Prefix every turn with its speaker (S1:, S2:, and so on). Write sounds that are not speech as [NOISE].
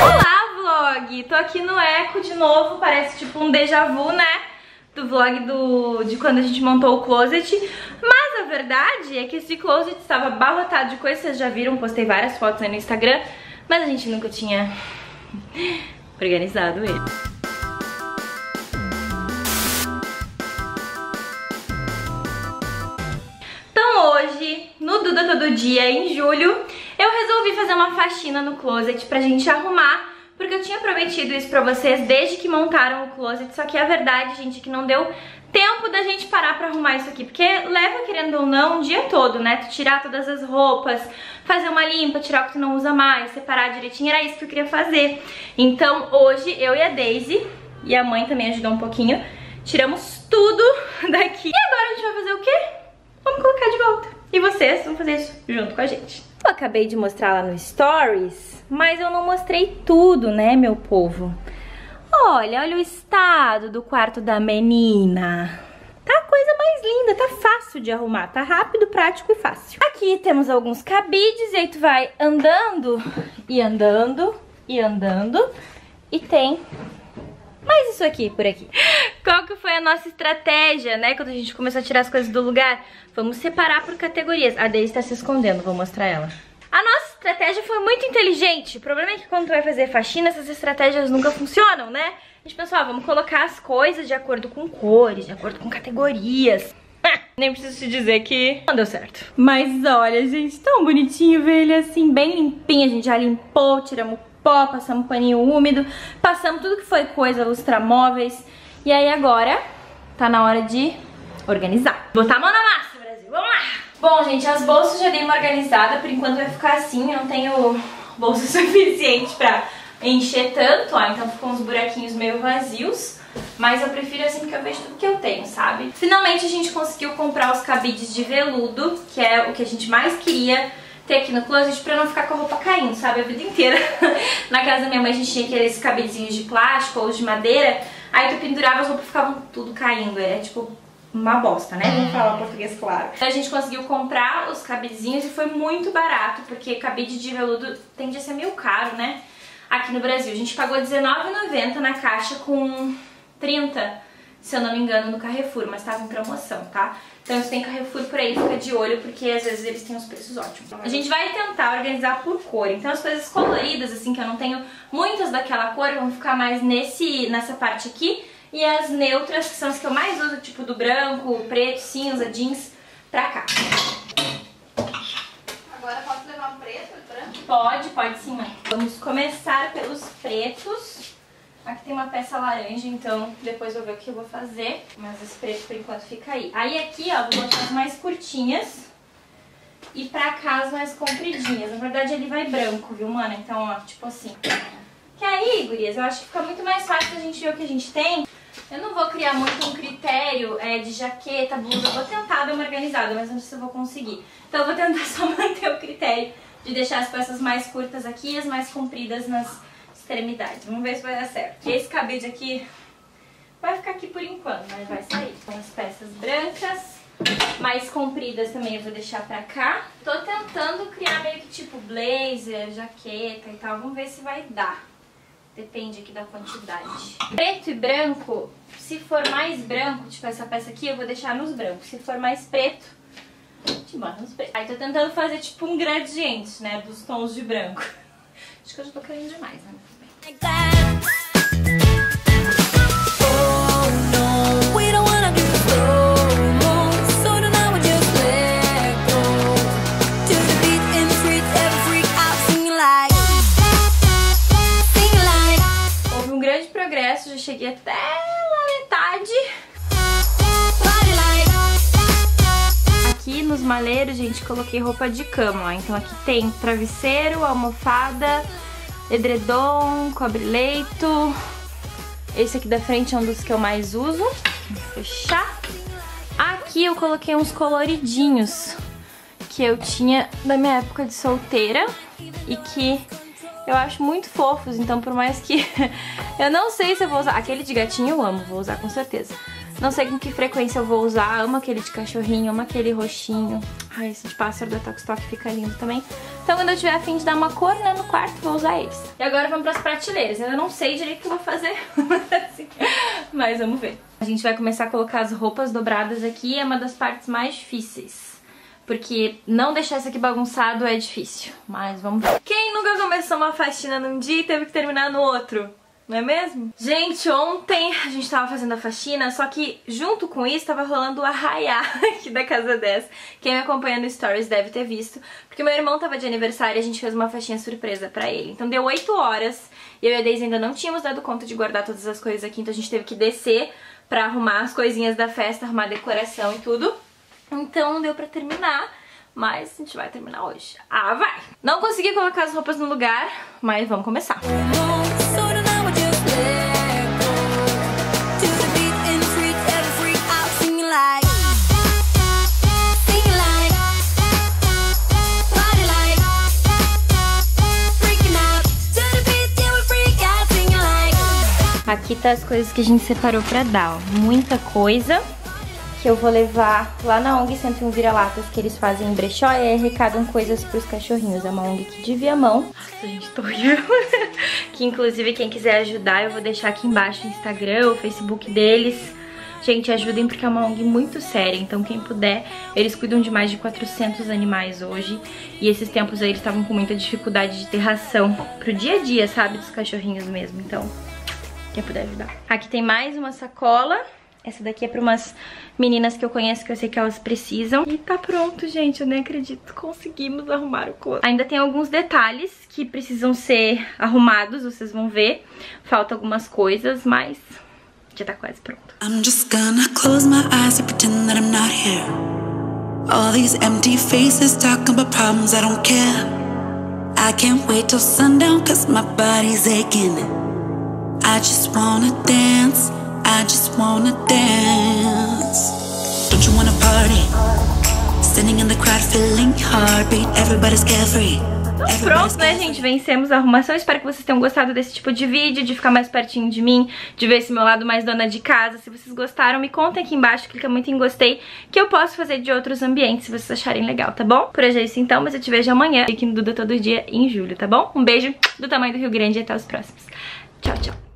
S1: Olá, vlog! Tô aqui no Eco de novo, parece tipo um déjà vu, né? Do vlog do, de quando a gente montou o closet. Mas a verdade é que esse closet estava abarrotado de coisas, vocês já viram, postei várias fotos aí no Instagram, mas a gente nunca tinha organizado ele. Então hoje, no Duda Todo Dia, em julho, eu resolvi fazer uma faxina no closet pra gente arrumar, porque eu tinha prometido isso pra vocês desde que montaram o closet, só que a verdade, gente, é que não deu tempo da gente parar pra arrumar isso aqui, porque leva, querendo ou não, um dia todo, né? Tu tirar todas as roupas, fazer uma limpa, tirar o que tu não usa mais, separar direitinho, era isso que eu queria fazer. Então hoje, eu e a Daisy, e a mãe também ajudou um pouquinho, tiramos tudo [LAUGHS] daqui. E agora a gente vai fazer o quê? Vamos colocar de volta. E vocês vão fazer isso junto com a gente. Eu acabei de mostrar lá no Stories, mas eu não mostrei tudo, né, meu povo? Olha, olha o estado do quarto da menina. Tá a coisa mais linda, tá fácil de arrumar, tá rápido, prático e fácil. Aqui temos alguns cabides, e aí tu vai andando e andando e andando e tem mais isso aqui por aqui. Qual que foi a nossa estratégia, né? Quando a gente começou a tirar as coisas do lugar? Vamos separar por categorias. A Daisy tá se escondendo, vou mostrar ela. A nossa estratégia foi muito inteligente. O problema é que quando tu vai fazer faxina, essas estratégias nunca funcionam, né? A gente pensou, ó, vamos colocar as coisas de acordo com cores, de acordo com categorias. Nem preciso te dizer que não deu certo. Mas olha, gente, tão bonitinho ver ele assim, bem limpinho. A gente já limpou, tiramos pó, passamos paninho úmido, passamos tudo que foi coisa, lustramóveis. E aí agora tá na hora de organizar. Botar a mão na massa, Brasil, vamos lá! Bom, gente, as bolsas já dei uma organizada, por enquanto vai ficar assim, eu não tenho bolsa [LAUGHS] suficiente pra encher tanto, ó, então ficam uns buraquinhos meio vazios. Mas eu prefiro assim porque eu vejo tudo que eu tenho, sabe? Finalmente a gente conseguiu comprar os cabides de veludo, que é o que a gente mais queria ter aqui no closet pra não ficar com a roupa caindo, sabe? A vida inteira. [LAUGHS] Na casa da minha mãe a gente tinha aqueles cabidezinhos de plástico ou de madeira, aí tu pendurava as roupas ficavam tudo caindo, é tipo uma bosta, né? Vamos falar português claro. A gente conseguiu comprar os cabidezinhos e foi muito barato, porque cabide de veludo tende a ser meio caro, né? Aqui no Brasil. A gente pagou R$19,90 na caixa com 30, se eu não me engano, no Carrefour, mas tava em promoção, tá? Então se tem Carrefour por aí, fica de olho, porque às vezes eles têm uns preços ótimos. A gente vai tentar organizar por cor, então as coisas coloridas, assim, que eu não tenho muitas daquela cor, vão ficar mais nesse, nessa parte aqui, e as neutras, que são as que eu mais uso, tipo do branco, preto, cinza, jeans, pra cá.
S2: Agora posso levar um preto e branco?
S1: Pode, pode sim, mãe. Vamos começar pelos pretos. Aqui tem uma peça laranja, então depois eu vou ver o que eu vou fazer. Mas esse preto por enquanto fica aí. Aí aqui, ó, vou botar as mais curtinhas. E pra cá as mais compridinhas. Na verdade ele vai branco, viu, mana? Então, ó, tipo assim. Que aí, gurias, eu acho que fica muito mais fácil a gente ver o que a gente tem. Eu não vou criar muito um critério é, de jaqueta, blusa. Eu vou tentar dar uma organizada, mas não sei se eu vou conseguir. Então eu vou tentar [LAUGHS] só manter o critério de deixar as peças mais curtas aqui e as mais compridas nas extremidades. Vamos ver se vai dar certo. Esse cabide aqui vai ficar aqui por enquanto, mas vai sair. Então as peças brancas, mais compridas também eu vou deixar pra cá. Tô tentando criar meio que tipo blazer, jaqueta e tal. Vamos ver se vai dar. Depende aqui da quantidade. Preto e branco, se for mais branco, tipo essa peça aqui, eu vou deixar nos brancos. Se for mais preto, te bota nos pretos. Aí tô tentando fazer tipo um gradiente, né, dos tons de branco. [LAUGHS] Acho que eu já tô querendo demais, né? Maleiros, gente, coloquei roupa de cama, ó. Então aqui tem travesseiro, almofada, edredom, cobre-leito. Esse aqui da frente é um dos que eu mais uso. Vou fechar. Aqui eu coloquei uns coloridinhos que eu tinha da minha época de solteira. e que eu acho muito fofos, então por mais que [LAUGHS] eu não sei se eu vou usar, aquele de gatinho eu amo, vou usar com certeza. Não sei com que frequência eu vou usar, amo aquele de cachorrinho, amo aquele roxinho. Ai, esse de pássaro da Tokstok fica lindo também. Então quando eu tiver afim de dar uma cor né, no quarto, vou usar eles. E agora vamos para as prateleiras. Eu não sei direito o que eu vou fazer, [LAUGHS] mas vamos ver. A gente vai começar a colocar as roupas dobradas aqui, é uma das partes mais difíceis. Porque não deixar isso aqui bagunçado é difícil, mas vamos ver. Quem nunca começou uma faxina num dia e teve que terminar no outro? Não é mesmo? Gente, ontem a gente tava fazendo a faxina, só que junto com isso tava rolando o arraiá [LAUGHS] aqui da casa 10. Quem me acompanha no Stories deve ter visto, porque meu irmão tava de aniversário e a gente fez uma faxina surpresa pra ele. Então deu 8 horas e eu e a Deise ainda não tínhamos dado conta de guardar todas as coisas aqui, então a gente teve que descer pra arrumar as coisinhas da festa, arrumar a decoração e tudo. Então deu pra terminar. Mas a gente vai terminar hoje. Ah, vai! Não consegui colocar as roupas no lugar, mas vamos começar. Aqui tá as coisas que a gente separou pra dar, ó. Muita coisa que eu vou levar lá na ONG 101 Vira-Latas, que eles fazem em brechó e arrecadam coisas pros cachorrinhos. É uma ONG aqui de Viamão. Nossa, gente, tô horrível. [LAUGHS] que inclusive quem quiser ajudar, eu vou deixar aqui embaixo o Instagram, o Facebook deles. Gente, ajudem porque é uma ONG muito séria, então quem puder, eles cuidam de mais de 400 animais hoje. E esses tempos aí eles estavam com muita dificuldade de ter ração pro dia a dia, sabe, dos cachorrinhos mesmo. Então, quem puder ajudar. Aqui tem mais uma sacola. Essa daqui é para umas meninas que eu conheço, que eu sei que elas precisam. E tá pronto, gente. Eu nem acredito. Conseguimos arrumar o close. Ainda tem alguns detalhes que precisam ser arrumados, vocês vão ver. Faltam algumas coisas, mas já tá quase pronto. I'm just gonna close my eyes and pretend that I'm not here. All these empty faces talking about problems I don't care. I can't wait till sundown cause my body's aching. I just wanna dance, I just wanna dance. Don't you wanna party? Standing in the crowd, feeling heartbeat, everybody's carefree. Pronto, né, gente? Vencemos a arrumação. Espero que vocês tenham gostado desse tipo de vídeo, de ficar mais pertinho de mim, de ver esse meu lado mais dona de casa. Se vocês gostaram, me contem aqui embaixo, clica muito em gostei, que eu posso fazer de outros ambientes, se vocês acharem legal, tá bom? Por hoje é isso então, mas eu te vejo amanhã aqui no Duda Todo Dia, em julho, tá bom? Um beijo do tamanho do Rio Grande e até os próximos. Tchau, tchau.